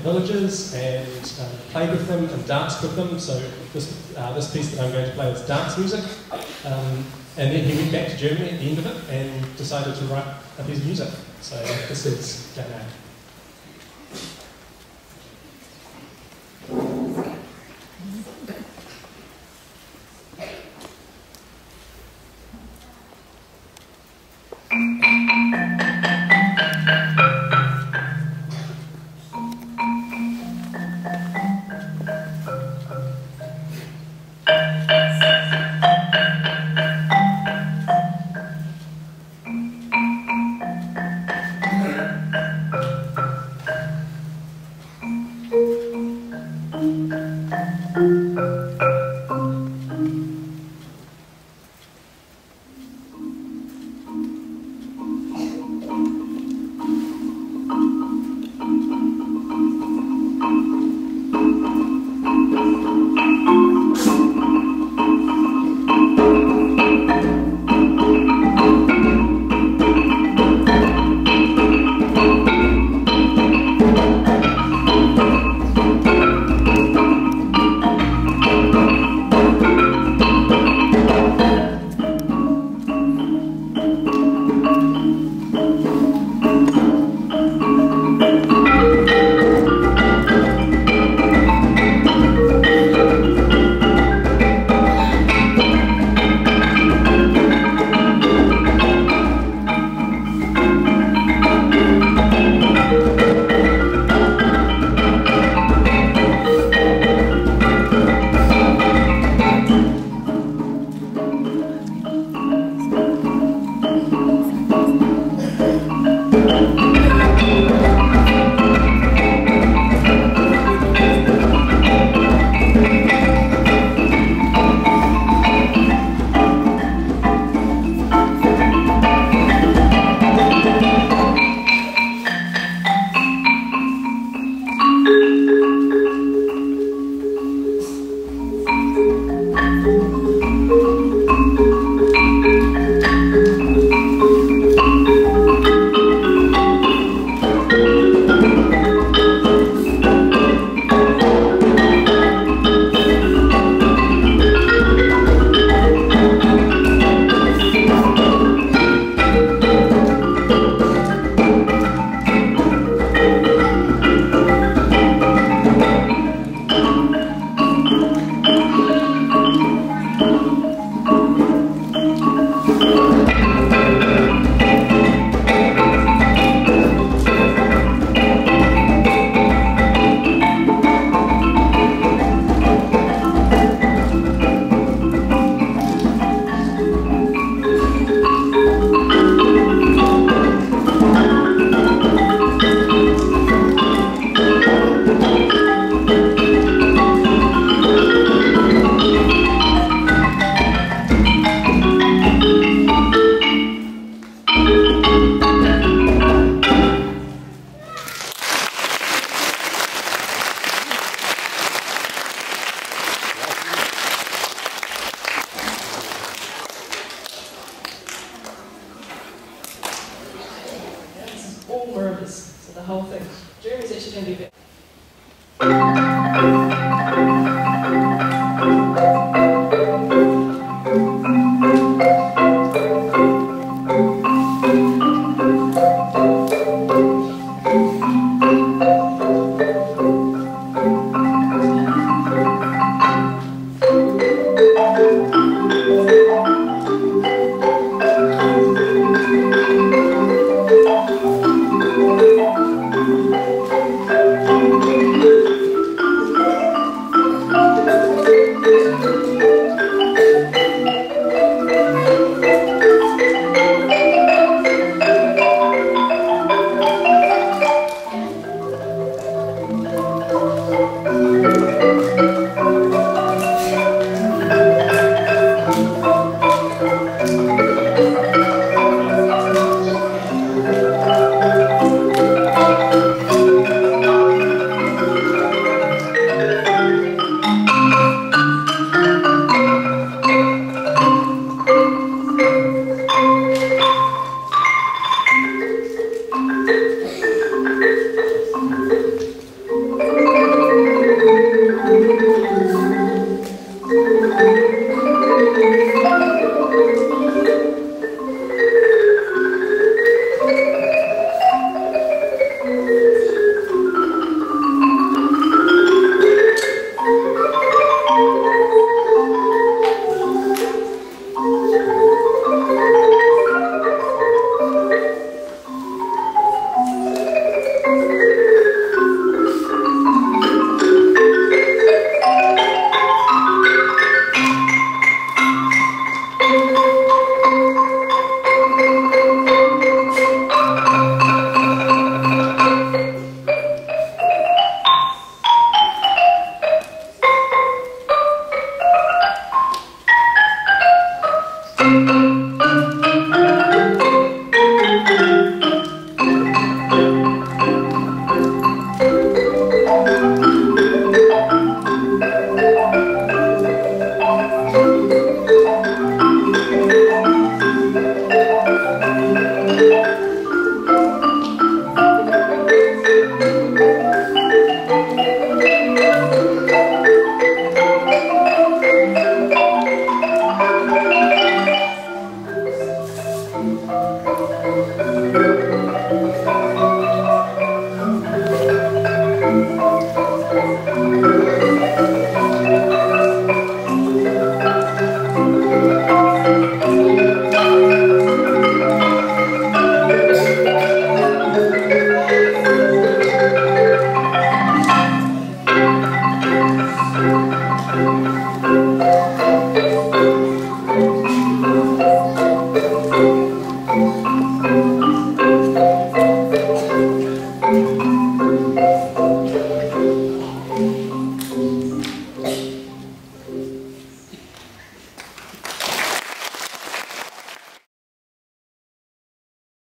villages and uh, played with them and danced with them. So this, uh, this piece that I'm going to play is dance music. Um, and then he went back to Germany at the end of it and decided to write a piece of music. So this is Gatman. Thank you. Música